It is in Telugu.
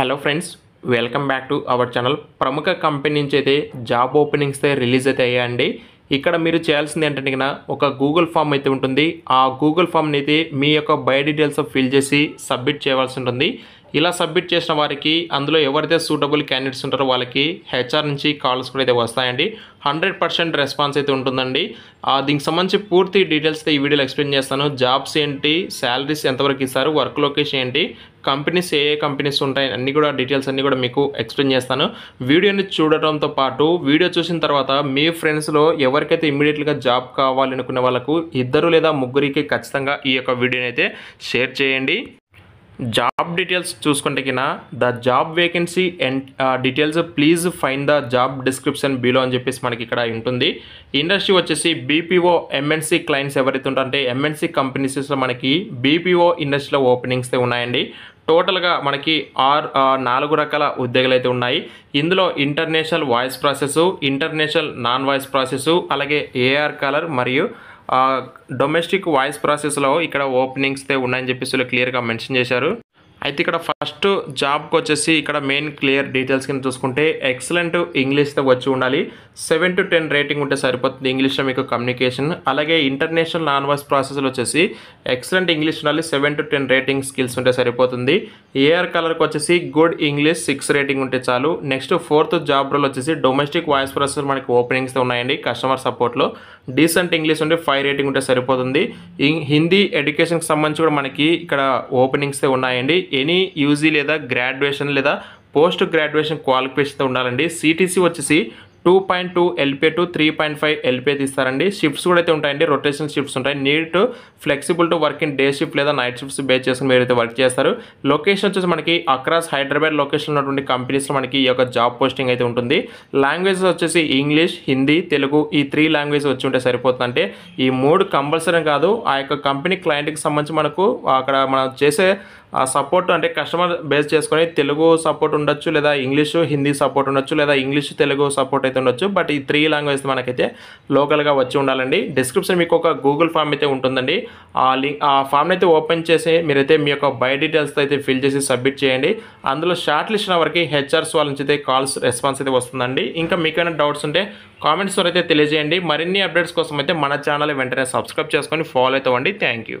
Hello friends welcome back to our channel ప్రముఖ కంపెనీ నుంచి అయితే జాబ్ ఓపెనింగ్స్ అయితే రిలీజ్ అయితే అయ్యాయండి. ఇక్కడ మీరు చేయాల్సింది ఏంటంటే ఒక గూగుల్ ఫామ్ అయితే ఉంటుంది. ఆ గూగుల్ ఫామ్ని అయితే మీ యొక్క బయో డీటెయిల్స్ ఫిల్ చేసి సబ్మిట్ చేయవలసి ఉంటుంది. ఇలా సబ్మిట్ చేసిన వారికి అందులో ఎవరైతే సూటబుల్ క్యాండిడేట్స్ ఉంటారో వాళ్ళకి హెచ్ఆర్ నుంచి కాల్స్ కూడా అయితే వస్తాయండి. హండ్రెడ్ పర్సెంట్ రెస్పాన్స్ అయితే ఉంటుందండి. ఆ, దీనికి సంబంధించి పూర్తి డీటెయిల్స్ అయితే ఈ వీడియోలో ఎక్స్ప్లెయిన్ చేస్తాను. జాబ్స్ ఏంటి శాలరీస్ ఎంతవరకు ఇస్తారు వర్క్ లొకేషన్ ఏంటి కంపెనీస్ ఏ ఏ కంపెనీస్ ఉంటాయి అన్నీ కూడా డీటెయిల్స్ అన్నీ కూడా మీకు ఎక్స్ప్లెయిన్ చేస్తాను. వీడియోని చూడటంతో పాటు వీడియో చూసిన తర్వాత మీ ఫ్రెండ్స్లో ఎవరికైతే ఇమీడియట్గా జాబ్ కావాలనుకునే వాళ్ళకు ఇద్దరు లేదా ముగ్గురికి ఖచ్చితంగా ఈ యొక్క వీడియోని అయితే షేర్ చేయండి. జాబ్ డీటెయిల్స్ చూసుకుంటే కింద the job vacancy and details please find the job description below అని చెప్పేసి మనకి ఇక్కడ ఉంటుంది. ఇండస్ట్రీ వచ్చేసి బీపీఓ ఎంఎన్సీ క్లయింట్స్ ఎవరైతే ఉంటారంటే ఎంఎన్సీ కంపెనీస్లో మనకి బీపీఓ ఇండస్ట్రీలో ఓపెనింగ్స్ ఉన్నాయండి. టోటల్గా మనకి ఆరు నాలుగు రకాల ఉద్యోగాలు అయితే ఉన్నాయి. ఇందులో international voice process international non voice process అలాగే ఏఆర్ కలర్ మరియు డొమెస్టిక్ వాయిస్ ప్రాసెస్లో ఇక్కడ ఓపెనింగ్స్ అయితే ఉన్నాయని చెప్పేసి క్లియర్గా మెన్షన్ చేశారు. అయితే ఇక్కడ ఫస్ట్ జాబ్కి వచ్చేసి ఇక్కడ మెయిన్ క్లియర్ డీటెయిల్స్ కింద చూసుకుంటే ఎక్సలెంట్ ఇంగ్లీష్తో వచ్చి ఉండాలి. సెవెన్ టు టెన్ రేటింగ్ ఉంటే సరిపోతుంది ఇంగ్లీష్లో మీకు కమ్యూనికేషన్ అలాగే ఇంటర్నేషనల్ నాన్ వాయిస్ ప్రాసెస్లో వచ్చేసి ఎక్సలెంట్ ఇంగ్లీష్ ఉండాలి. Seven to ten rating skills ఉంటే సరిపోతుంది. ఏఆర్ కలర్కి వచ్చేసి గుడ్ ఇంగ్లీష్ సిక్స్ రేటింగ్ ఉంటే చాలు. నెక్స్ట్ ఫోర్త్ జాబ్ రోల్ వచ్చేసి డొమెస్టిక్ వాయిస్ ప్రాసెస్ మనకి ఓపెనింగ్స్ ఉన్నాయండి కస్టమర్ సపోర్ట్లో డీసెంట్ ఇంగ్లీష్ ఉంటే ఫైవ్ రేటింగ్ ఉంటే సరిపోతుంది. ఇం- హిందీ ఎడ్యుకేషన్కి సంబంధించి కూడా మనకి ఇక్కడ ఓపెనింగ్స్ ఉన్నాయండి. ఎనీ యూజీ లేదా గ్రాడ్యుయేషన్ లేదా పోస్ట్ గ్రాడ్యుయేషన్ క్వాలిఫికేషన్తో ఉండాలండి. సిటీసీ వచ్చేసి two point two LPA to three point five LPA తీస్తారండి. Shifts కూడా అయితే ఉంటాయండి. రొటేషన్ షిఫ్ట్స్ ఉంటాయి. Need flexible to work in day shift లేదా నైట్ షిఫ్ట్స్ బేస్ చేసుకుని మీరు అయితే వర్క్ చేస్తారు. లొకేషన్ వచ్చేసి మనకి అక్రాస్ హైదరాబాద్ లొకేషన్ ఉన్నటువంటి కంపెనీస్లో మనకి ఈ యొక్క జాబ్ పోస్టింగ్ అయితే ఉంటుంది. లాంగ్వేజెస్ వచ్చేసి ఇంగ్లీష్ హిందీ తెలుగు ఈ త్రీ లాంగ్వేజ్ వచ్చి ఉంటే సరిపోతుందంటే ఈ మూడు కంపల్సరీ కాదు. ఆ యొక్క కంపెనీ క్లయింట్కి సంబంధించి మనకు అక్కడ మనం చేసే ఆ సపోర్ట్ అంటే కస్టమర్ బేస్ చేసుకొని తెలుగు సపోర్ట్ ఉండొచ్చు లేదా ఇంగ్లీషు హిందీ సపోర్ట్ ఉండొచ్చు లేదా ఇంగ్లీష్ తెలుగు సపోర్ట్ అయితే ఉండొచ్చు. బట్ ఈ త్రీ లాంగ్వేజ్ మనకైతే లోకల్గా వచ్చి ఉండాలండి. డిస్క్రిప్షన్ మీకు ఒక గూగుల్ ఫామ్ అయితే ఉంటుందండి. ఆ లింక్ ఆ ఫామ్ని అయితే ఓపెన్ చేసి మీరైతే మీ యొక్క బయో డీటెయిల్స్ అయితే ఫిల్ చేసి సబ్మిట్ చేయండి. అందులో షార్ట్ లిస్ట్ వరకు హెచ్ఆర్స్ వాళ్ళ నుంచి అయితే కాల్స్ రెస్పాన్స్ అయితే వస్తుందండి. ఇంకా మీకైనా డౌట్స్ ఉంటే కామెంట్స్ అయితే తెలియజేయండి. మరిన్ని అప్డేట్స్ కోసం అయితే మన ఛానల్ వెంటనే సబ్స్క్రైబ్ చేసుకొని ఫాలో అవుతామండి థ్యాంక్ యూ